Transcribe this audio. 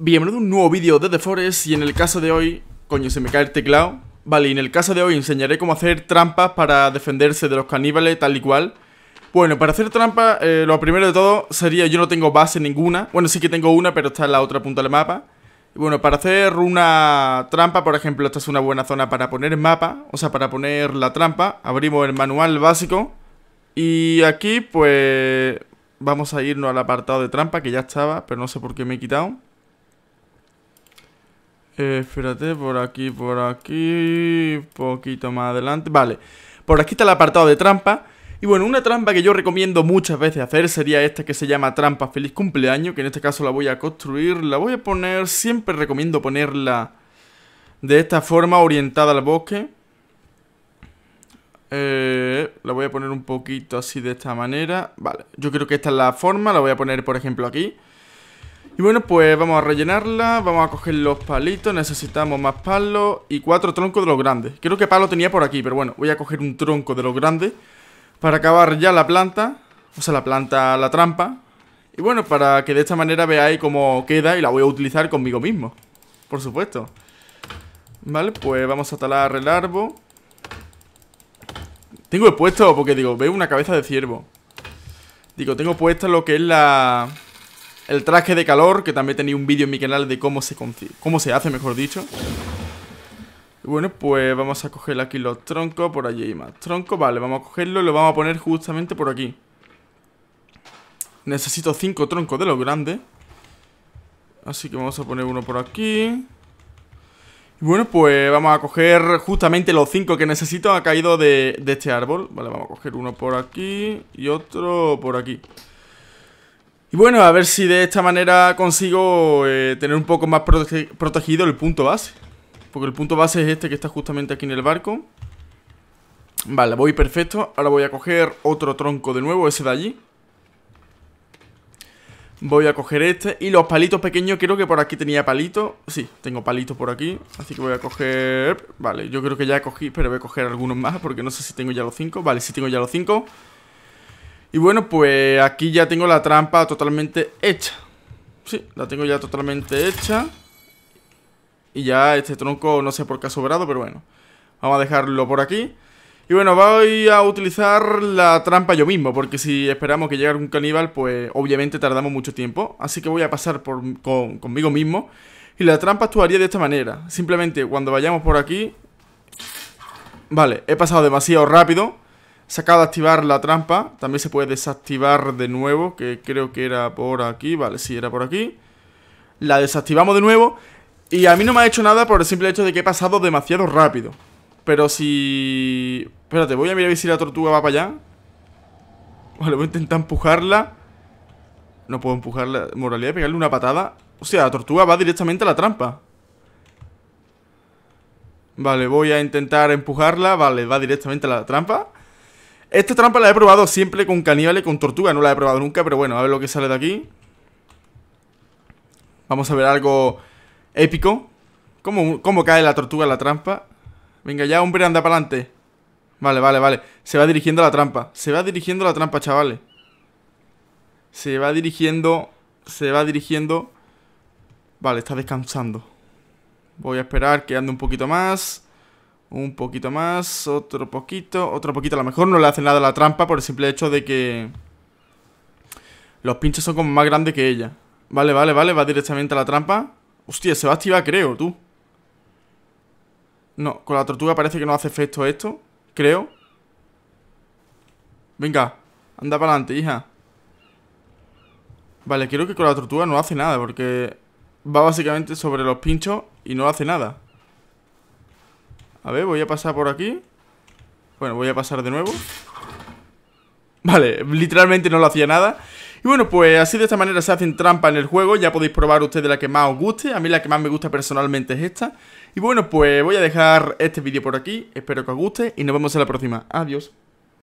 Bienvenido a un nuevo vídeo de The Forest y en el caso de hoy... Coño, se me cae el teclado Vale, y en el caso de hoy enseñaré cómo hacer trampas para defenderse de los caníbales tal y cual Bueno, para hacer trampas, eh, lo primero de todo sería yo no tengo base ninguna Bueno, sí que tengo una, pero está en la otra punta del mapa y bueno, para hacer una trampa, por ejemplo, esta es una buena zona para poner mapa, o sea, para poner la trampa. Abrimos el manual básico y aquí, pues, vamos a irnos al apartado de trampa, que ya estaba, pero no sé por qué me he quitado. Espérate, por aquí, por aquí, poquito más adelante. Vale, por aquí está el apartado de trampa. Y bueno, una trampa que yo recomiendo muchas veces hacer sería esta que se llama trampa feliz cumpleaños, que en este caso la voy a construir, la voy a poner, siempre recomiendo ponerla de esta forma orientada al bosque. Eh, la voy a poner un poquito así de esta manera. Vale, yo creo que esta es la forma, la voy a poner por ejemplo aquí. Y bueno, pues vamos a rellenarla, vamos a coger los palitos, necesitamos más palos y cuatro troncos de los grandes. Creo que palo tenía por aquí, pero bueno, voy a coger un tronco de los grandes para acabar ya la planta, o sea, la planta, la trampa. Y bueno, para que de esta manera veáis cómo queda y la voy a utilizar conmigo mismo, por supuesto. Vale, pues vamos a talar el árbol. Tengo puesto, porque digo, veo una cabeza de ciervo. Digo, tengo puesto lo que es la el traje de calor, que también tenía un vídeo en mi canal de cómo se, cómo se hace, mejor dicho. Bueno, pues vamos a coger aquí los troncos, por allí hay más troncos. Vale, vamos a cogerlo y lo vamos a poner justamente por aquí. Necesito cinco troncos de los grandes. Así que vamos a poner uno por aquí. Y bueno, pues vamos a coger justamente los cinco que necesito. Ha caído de, de este árbol. Vale, vamos a coger uno por aquí y otro por aquí. Y bueno, a ver si de esta manera consigo eh, tener un poco más protegido el punto base. Porque el punto base es este que está justamente aquí en el barco. Vale, voy perfecto. Ahora voy a coger otro tronco de nuevo, ese de allí. Voy a coger este. Y los palitos pequeños, creo que por aquí tenía palitos. Sí, tengo palitos por aquí. Así que voy a coger... Vale, yo creo que ya cogí, pero voy a coger algunos más porque no sé si tengo ya los cinco. Vale, sí tengo ya los cinco. Y bueno, pues aquí ya tengo la trampa totalmente hecha. Sí, la tengo ya totalmente hecha. Y ya este tronco no sé por qué ha sobrado, pero bueno Vamos a dejarlo por aquí. Y bueno, voy a utilizar la trampa yo mismo Porque si esperamos que llegue un caníbal, pues obviamente tardamos mucho tiempo. Así que voy a pasar por, conmigo mismo. Y la trampa actuaría de esta manera. Simplemente cuando vayamos por aquí Vale, he pasado demasiado rápido se acaba de activar la trampa. También se puede desactivar de nuevo, que creo que era por aquí. Vale, sí, era por aquí. La desactivamos de nuevo. Y a mí no me ha hecho nada por el simple hecho de que he pasado demasiado rápido. Pero si... Espérate, voy a mirar si la tortuga va para allá. Vale, voy a intentar empujarla. No puedo empujarla. Moralidad pegarle una patada. O sea, la tortuga va directamente a la trampa. Vale, voy a intentar empujarla. Vale, va directamente a la trampa. Esta trampa la he probado siempre con caníbales, con tortuga. No la he probado nunca, pero bueno, a ver lo que sale de aquí. Vamos a ver algo épico. ¿Cómo, cómo cae la tortuga en la trampa? Venga, ya, hombre, anda para adelante. Vale, vale, vale. Se va dirigiendo a la trampa. Se va dirigiendo a la trampa, chavales. Se va dirigiendo. Se va dirigiendo. Vale, está descansando. Voy a esperar que ande un poquito más. Un poquito más, otro poquito, otro poquito. A lo mejor no le hace nada a la trampa por el simple hecho de que... Los pinchos son como más grandes que ella. Vale, vale, vale, va directamente a la trampa. Hostia, se va a activar, creo, tú. No, con la tortuga parece que no hace efecto esto. Creo. Venga, anda para adelante, hija. Vale, creo que con la tortuga no hace nada porque va básicamente sobre los pinchos y no hace nada. A ver, voy a pasar por aquí. Bueno, voy a pasar de nuevo. Vale, literalmente no lo hacía nada. Y bueno, pues así de esta manera se hacen trampas en el juego. Ya podéis probar ustedes la que más os guste. A mí la que más me gusta personalmente es esta. Y bueno, pues voy a dejar este vídeo por aquí. Espero que os guste y nos vemos en la próxima. Adiós